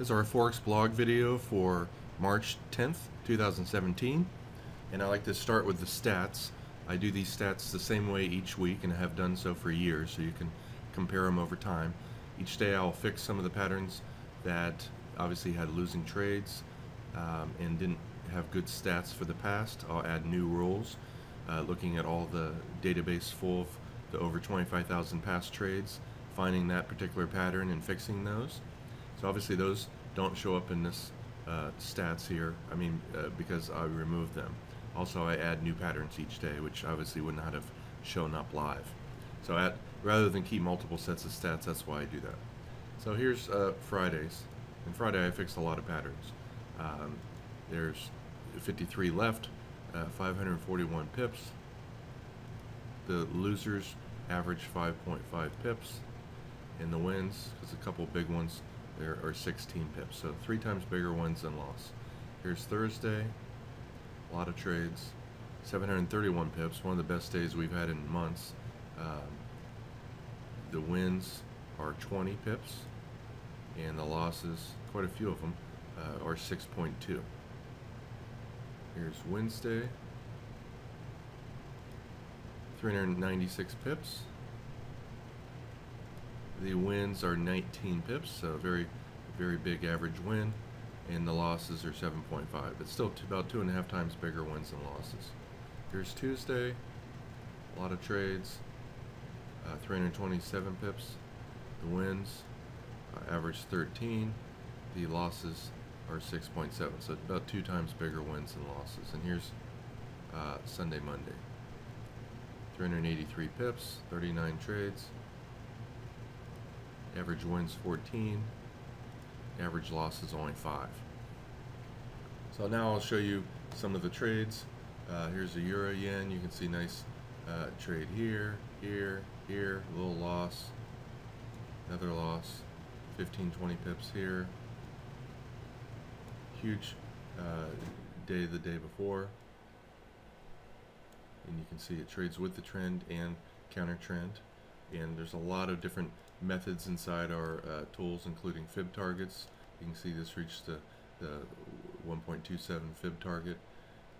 This is our Forex blog video for March 10th, 2017. And I like to start with the stats. I do these stats the same way each week and have done so for years so you can compare them over time. Each day I'll fix some of the patterns that obviously had losing trades um, and didn't have good stats for the past. I'll add new rules uh, looking at all the database full of the over 25,000 past trades, finding that particular pattern and fixing those. So obviously those don't show up in this uh, stats here, I mean, uh, because I removed them. Also, I add new patterns each day, which obviously would not have shown up live. So at, rather than keep multiple sets of stats, that's why I do that. So here's uh, Fridays. And Friday I fixed a lot of patterns. Um, there's 53 left, uh, 541 pips. The losers average 5.5 pips. And the wins, there's a couple big ones, there are 16 pips. So three times bigger wins than loss. Here's Thursday, a lot of trades, 731 pips, one of the best days we've had in months. Um, the wins are 20 pips, and the losses, quite a few of them, uh, are 6.2. Here's Wednesday, 396 pips. The wins are 19 pips, so very, very big average win, and the losses are 7.5. It's still about two and a half times bigger wins than losses. Here's Tuesday, a lot of trades, uh, 327 pips. The wins uh, average 13. The losses are 6.7, so about two times bigger wins than losses. And here's uh, Sunday, Monday. 383 pips, 39 trades. Average wins 14. Average loss is only 5. So now I'll show you some of the trades. Uh, here's a euro yen. You can see nice uh, trade here, here, here, a little loss, another loss, 15, 20 pips here. Huge uh, day the day before. And you can see it trades with the trend and counter trend. And there's a lot of different methods inside our uh, tools, including fib targets. You can see this reached the, the 1.27 fib target.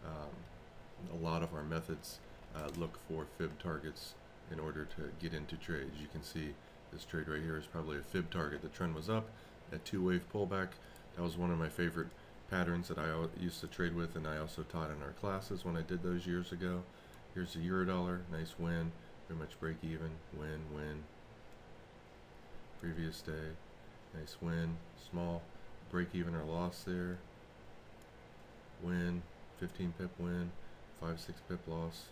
Um, a lot of our methods uh, look for fib targets in order to get into trades. You can see this trade right here is probably a fib target. The trend was up, a two-wave pullback. That was one of my favorite patterns that I used to trade with and I also taught in our classes when I did those years ago. Here's the euro dollar, nice win, pretty much break even, win, win. Previous day, nice win, small break even or loss there. Win, 15 pip win, 5 6 pip loss.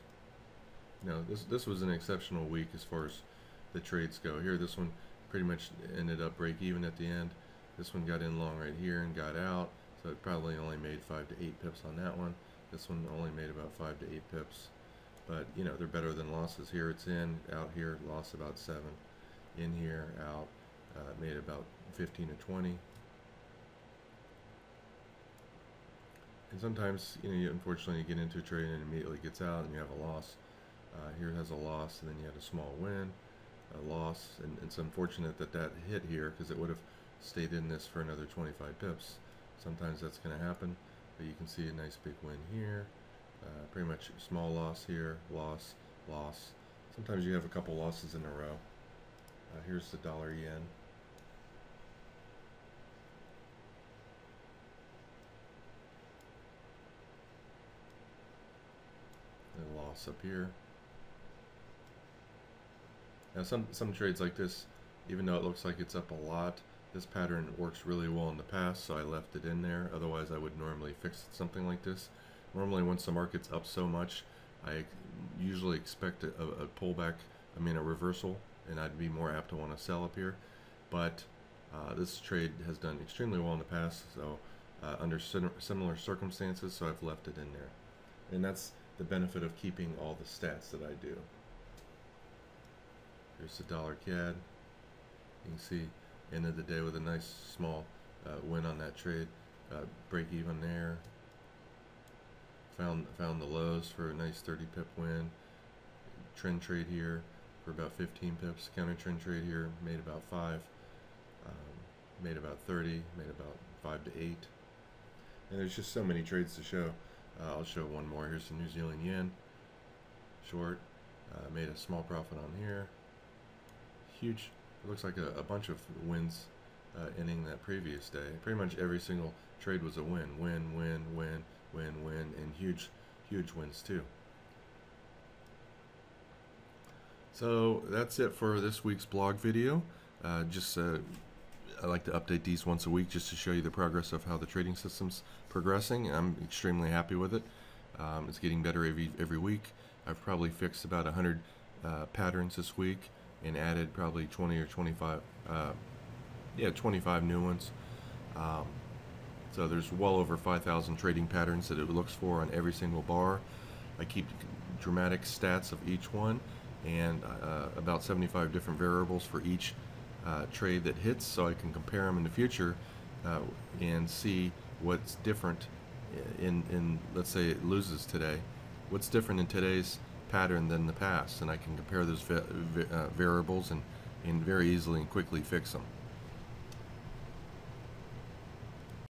Now this this was an exceptional week as far as the trades go. Here this one pretty much ended up break even at the end. This one got in long right here and got out, so it probably only made 5 to 8 pips on that one. This one only made about 5 to 8 pips. But, you know, they're better than losses. Here it's in, out here, loss about 7. In here, out, uh, made about 15 to 20. And sometimes, you know, you, unfortunately, you get into a trade and immediately gets out and you have a loss. Uh, here has a loss, and then you had a small win, a loss, and it's unfortunate that that hit here because it would have stayed in this for another 25 pips. Sometimes that's going to happen, but you can see a nice big win here. Uh, pretty much small loss here, loss, loss. Sometimes you have a couple losses in a row. Uh, here's the dollar yen. A loss up here. Now some, some trades like this, even though it looks like it's up a lot, this pattern works really well in the past, so I left it in there. Otherwise, I would normally fix something like this. Normally, once the market's up so much, I usually expect a, a pullback, I mean a reversal, and I'd be more apt to want to sell up here. But uh, this trade has done extremely well in the past, so uh, under similar circumstances, so I've left it in there. And that's the benefit of keeping all the stats that I do. Here's the dollar CAD. You can see end of the day with a nice small uh, win on that trade. Uh, break even there. Found found the lows for a nice 30 pip win. Trend trade here for about 15 pips. Counter trend trade here made about five. Um, made about 30, made about 5 to 8. And there's just so many trades to show. Uh, I'll show one more. Here's the New Zealand yen. Short. Uh, made a small profit on here. Huge. It looks like a, a bunch of wins uh, ending that previous day. Pretty much every single trade was a win. Win, win, win, win, win, and huge, huge wins too. So that's it for this week's blog video. Uh, just uh, I like to update these once a week just to show you the progress of how the trading system's progressing. I'm extremely happy with it. Um, it's getting better every every week. I've probably fixed about 100 uh, patterns this week and added probably 20 or 25, uh, yeah, 25 new ones. Um, so there's well over 5,000 trading patterns that it looks for on every single bar. I keep dramatic stats of each one and uh, about 75 different variables for each uh, trade that hits so I can compare them in the future uh, and see what's different in, in, let's say it loses today, what's different in today's pattern than the past and I can compare those uh, variables and, and very easily and quickly fix them.